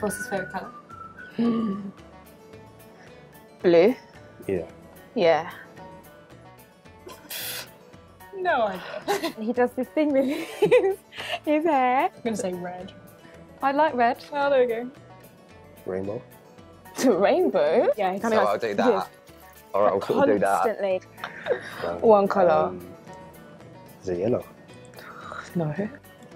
What's Bos's favourite colour? Blue. Yeah. Yeah. No idea. He does this thing with his, his hair. I'm gonna say red. I like red. Oh, there we go. Rainbow. Rainbow. Yeah, he kind So of I'll do that. All right, we'll sort of do that. constantly. Um, One colour. um, is it yellow? No.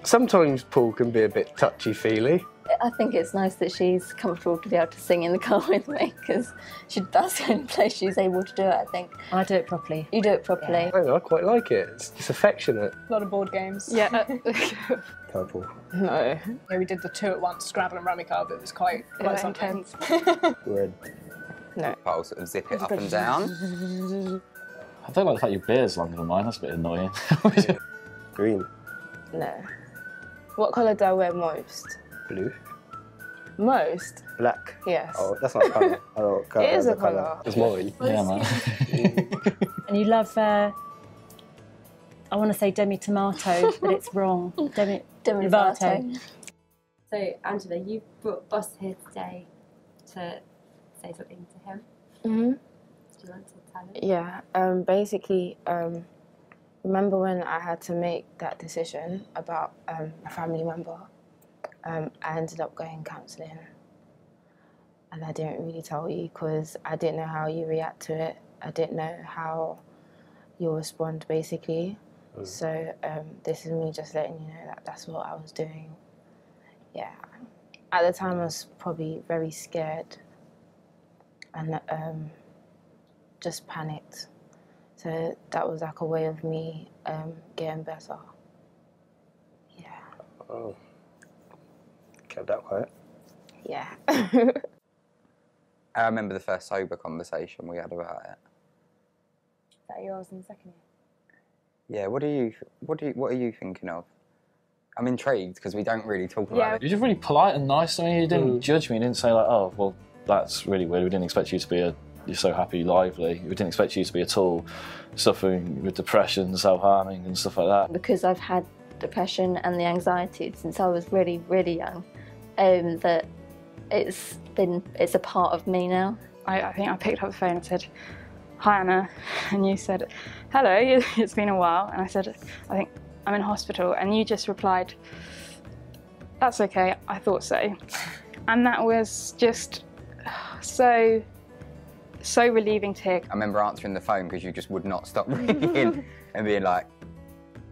Sometimes Paul can be a bit touchy-feely. I think it's nice that she's comfortable to be able to sing in the car with me because she that's the only place she's able to do it. I think I do it properly. you do it properly. I, I quite like it. It's, it's affectionate. A lot of board games. Yeah. Uh, Purple. no. Yeah, we did the two at once, Scrabble and Rummy Card, but it was quite, quite Yeah, something. intense. Red. I'll sort of zip it up and down. I don't like the fact your beard's longer than mine. That's a bit annoying. Green. No. What colour do I wear most? Blue. Most? Black. Yes. Oh, that's not a colour. Oh, colour. It is that's a colour. It's mine. yeah, man. And you love, uh, I want to say demi tomato, but it's wrong. Demi Demi Lovato. Lovato. So, Angela, you brought Bos here today to say something to him. hmm Do you want to tell him? Yeah. Um, basically, um, remember when I had to make that decision about um, a family member? Um, I ended up going counselling. And I didn't really tell you because I didn't know how you react to it. I didn't know how you'll respond, basically. So um, this is me just letting you know that that's what I was doing. Yeah. At the time, I was probably very scared and um, just panicked. So that was like a way of me um, getting better. Yeah. Oh. Kept that quiet. Yeah. I remember the first sober conversation we had about it. Is that yours in the second year? Yeah, what do you, what do you, what are you thinking of? I'm intrigued because we don't really talk about Yeah. it. You're just really polite and nice. I mean, you didn't mm. judge me. You didn't say like, "Oh, well, that's really weird." We didn't expect you to be a. You're so happy, lively. We didn't expect you to be at all suffering with depression, self-harming, and stuff like that. because I've had depression and the anxiety since I was really, really young, um, that it's been it's a part of me now. I, I think I picked up the phone and said, Hi Anna. And you said, Hello, it's been a while. And I said, I think I'm in hospital. And you just replied, That's okay, I thought so. And that was just so, so relieving to hear. I remember answering the phone because you just would not stop ringing and being like,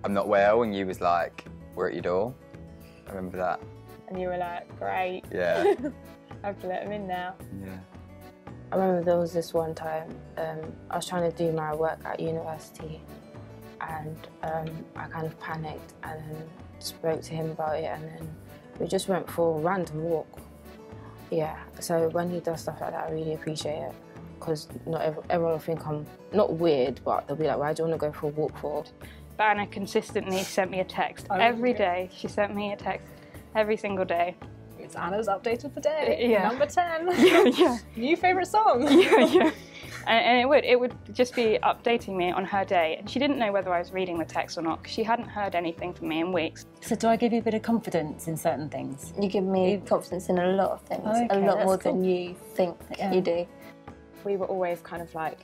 "I'm not well," and you was like, "We're at your door." I remember that. And you were like, Great, Yeah. I have to let him in now. yeah. I remember there was this one time um, I was trying to do my work at university and um, I kind of panicked and then spoke to him about it and then we just went for a random walk. Yeah, so when he does stuff like that, I really appreciate it because not every, everyone will think I'm not weird, but they'll be like, why do you want to go for a walk for? Anna consistently sent me a text Oh, every yeah. day. She sent me a text every single day. It's Anna's update of the day. Yeah. Number 10. Yeah, yeah. New favourite song. yeah, yeah. And, and it would it would just be updating me on her day, and she didn't know whether I was reading the text or not because she hadn't heard anything from me in weeks. So do I give you a bit of confidence in certain things? You give me confidence in a lot of things, a Okay, lot that's more cool. than you think Yeah. you do. We were always kind of like,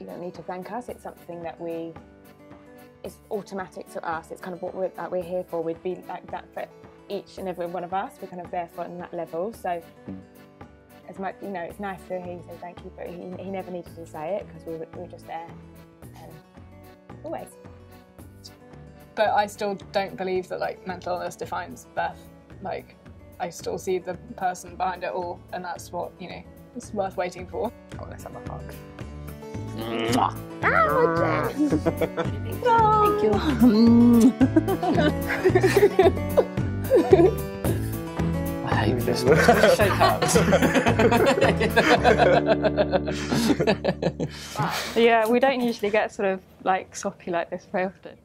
you don't need to thank us. It's something that we, it's automatic to us. It's kind of what we're, like we're here for. We'd be like that for each and every one of us. We're kind of there for on that level. So. Hmm. As much, you know, it's nice to hear you say thank you, but he, he never needed to say it because we were, we were just there. And always. But I still don't believe that like mental illness defines Beth. Like, I still see the person behind it all, and that's what you know. It's worth waiting for. Oh, let's have a hug. Thank you. Yeah, we don't usually get sort of like soppy like this very often.